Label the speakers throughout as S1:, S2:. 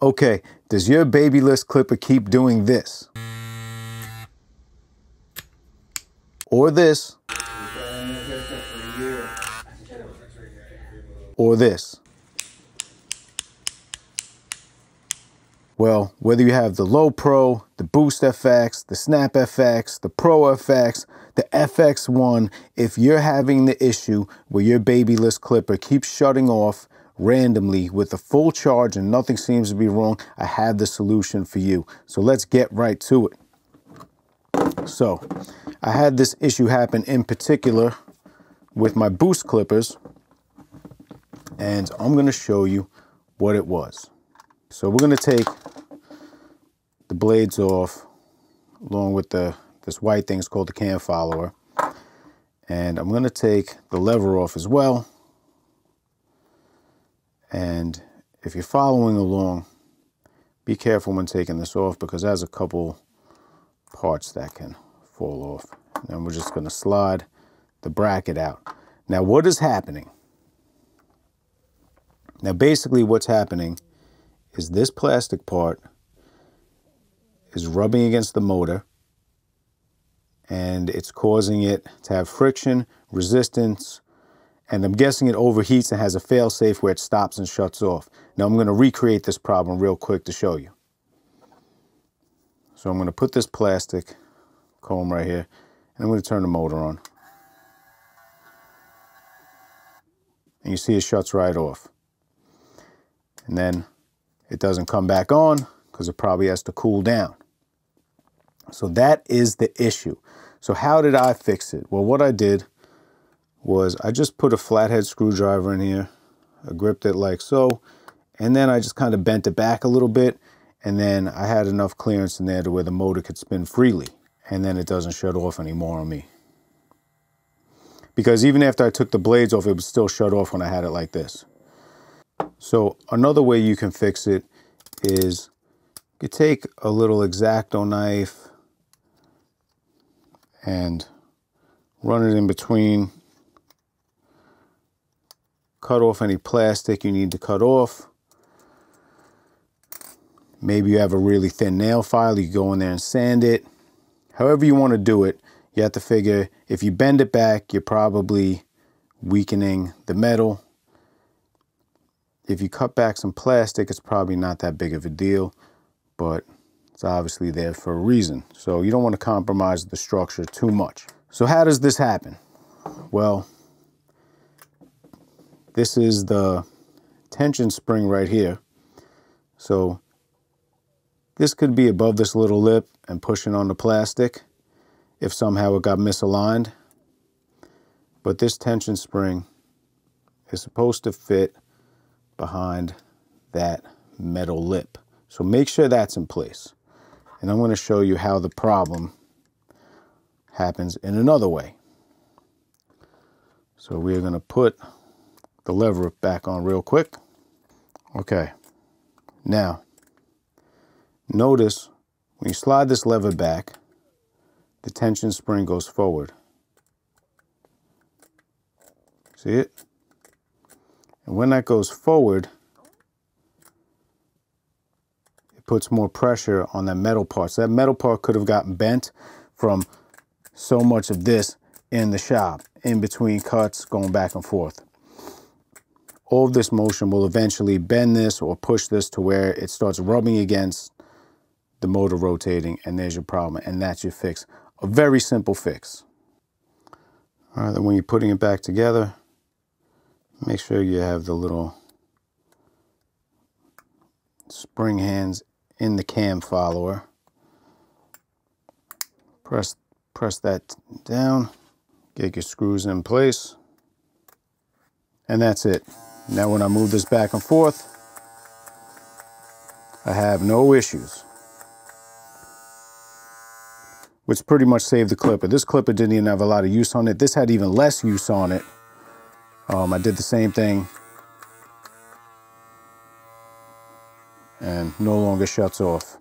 S1: Okay, does your BaByliss clipper keep doing this? Or this? Or this? Well, whether you have the Lo Pro, the Boost FX, the Snap FX, the Pro FX, the FX1, if you're having the issue where your BaByliss clipper keeps shutting off randomly with a full charge and nothing seems to be wrong, I have the solution for you. So let's get right to it. So I had this issue happen in particular with my boost clippers and I'm gonna show you what it was. So we're gonna take the blades off along with the this white thing is called the cam follower. And I'm gonna take the lever off as well. And if you're following along, be careful when taking this off because there's a couple parts that can fall off. And we're just gonna slide the bracket out. Now what is happening? Now basically what's happening is this plastic part is rubbing against the motor and it's causing it to have friction, resistance, and I'm guessing it overheats and has a fail safe where it stops and shuts off. Now I'm going to recreate this problem real quick to show you. So I'm going to put this plastic comb right here and I'm to turn the motor on. And you see it shuts right off. And then it doesn't come back on because it probably has to cool down. So that is the issue. So how did I fix it? Well, what I did was I just put a flathead screwdriver in here. I gripped it like so. And then I just kind of bent it back a little bit. And then I had enough clearance in there to where the motor could spin freely. And then it doesn't shut off anymore on me. Because even after I took the blades off, it would still shut off when I had it like this. So another way you can fix it is you take a little X-Acto knife and run it in between. Cut off any plastic you need to cut off. Maybe you have a really thin nail file, you go in there and sand it. However you want to do it, you have to figure if you bend it back, you're probably weakening the metal. If you cut back some plastic, it's probably not that big of a deal, but it's obviously there for a reason. So you don't want to compromise the structure too much. So how does this happen? Well, this is the tension spring right here. So this could be above this little lip and pushing on the plastic if somehow it got misaligned. But this tension spring is supposed to fit behind that metal lip. So make sure that's in place. And I'm going to show you how the problem happens in another way. So we're going to put the lever back on real quick. Okay. Now, notice when you slide this lever back, the tension spring goes forward. See it? And when that goes forward, it puts more pressure on that metal part. So that metal part could have gotten bent from so much of this in the shop, in between cuts, going back and forth. All of this motion will eventually bend this or push this to where it starts rubbing against the motor rotating, and there's your problem, and that's your fix. A very simple fix. All right, then when you're putting it back together, make sure you have the little spring hands in the cam follower. Press, press that down, get your screws in place, and that's it. Now when I move this back and forth, I have no issues. Which pretty much saved the clipper. This clipper didn't even have a lot of use on it. This had even less use on it. Um, I did the same thing and no longer shuts off.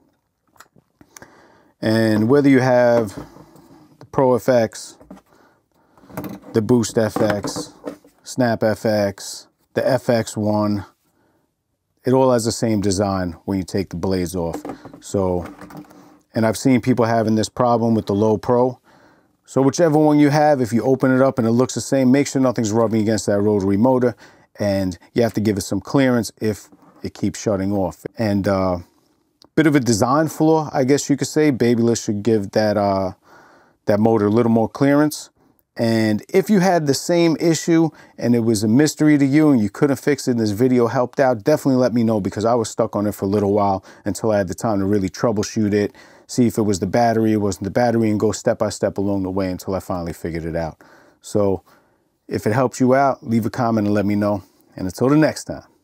S1: And whether you have the Pro FX, the Boost FX, Snap FX, the FX1, it all has the same design when you take the blades off. So, and I've seen people having this problem with the Lo Pro. So whichever one you have, if you open it up and it looks the same, make sure nothing's rubbing against that rotary motor and you have to give it some clearance if it keeps shutting off. And uh, bit of a design flaw, I guess you could say. Babyliss should give that, uh, that motor a little more clearance. And if you had the same issue and it was a mystery to you and you couldn't fix it and this video helped out, definitely let me know because I was stuck on it for a little while until I had the time to really troubleshoot it, see if it was the battery, it wasn't the battery, and go step by step along the way until I finally figured it out. So if it helps you out, leave a comment and let me know. And until the next time.